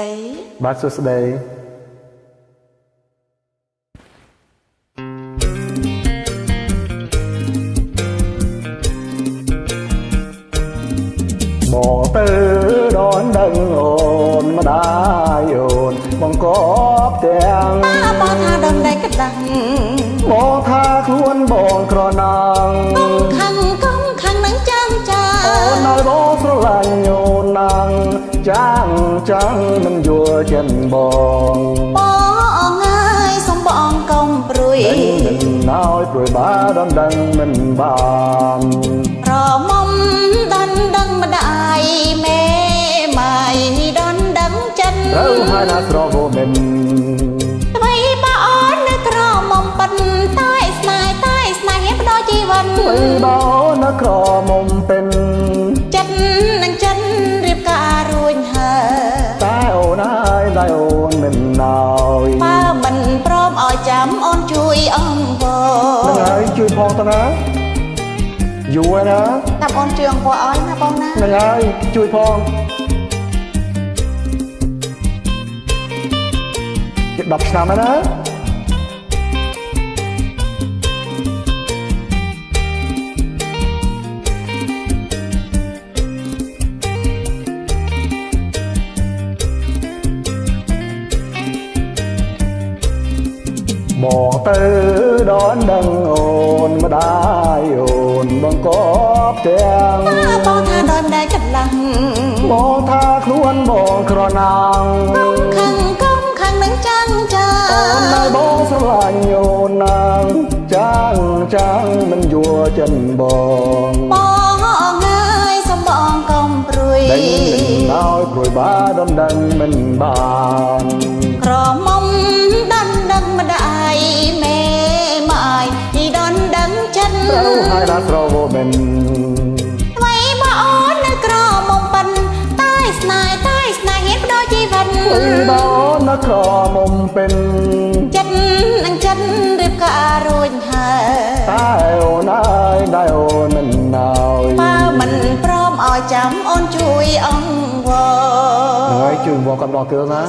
ដីបាទសួស្តីមកទៅដនដឹងអូនម្ដាយអូនបង្កប់ទាំងតាបងថាដឹងតែក្តាំង ចាងចាំងមិនយល់ចិនបងបងអើយសំបងកុំព្រួយមិនឲ្យព្រួយបាដណ្ដឹងមិនបានរមុំដនដឹងម្ដាយមេម៉ាយដនដឹងចិនត្រូវហើយណាស្រវមិនអ្វីបើអូននៅក្រមុំប៉ិនតែស្នេហ៍តែស្នេហ៍បដោជីវិតអីបោណាក្រមុំเป็ មិនណោយបើមិនព្រមឲ្យចាំអូនជួយអង្វរនឹងហើយជួយផងទៅណាយូរហើយណាតាមអូនជួយអង្វរឲ្យណាបងណានឹងហើយជួយផងជិត10ឆ្នាំហើយណា មកទៅដនដឹងអូនម្ដាយអូនបង្កប់ទាំងតាបងថាដល់ដែរកន្លងមកថាខ្លួនបងក្រណាងខាងកងខាងនឹងចាំចាអូននៅបងស្រឡាញ់អូនណាងចាងចាងមិនយួរចិនបងបងអើយសំបងកុំព្រួយដេញមិនឲ្យព្រួយបាដណ្ដឹងមិនបានក្រមុំ ហើយដល់ស្រវមិនអ្វីមកអូននៅក្រមុំប៉ិនតែស្នេហ៍តែស្នេហ៍ហ៊ានបដូរជីវិតអ្វីមកអូននៅក្រមុំប៉ិនចិត្តនឹងចិត្តរៀបការរួចហើយតែអូនអើយដែលអូនមិនណោយបើមិនព្រមឲ្យចាំអូនជួយអង្វរហើយជួយមកកំឡោះគ្រឿងណា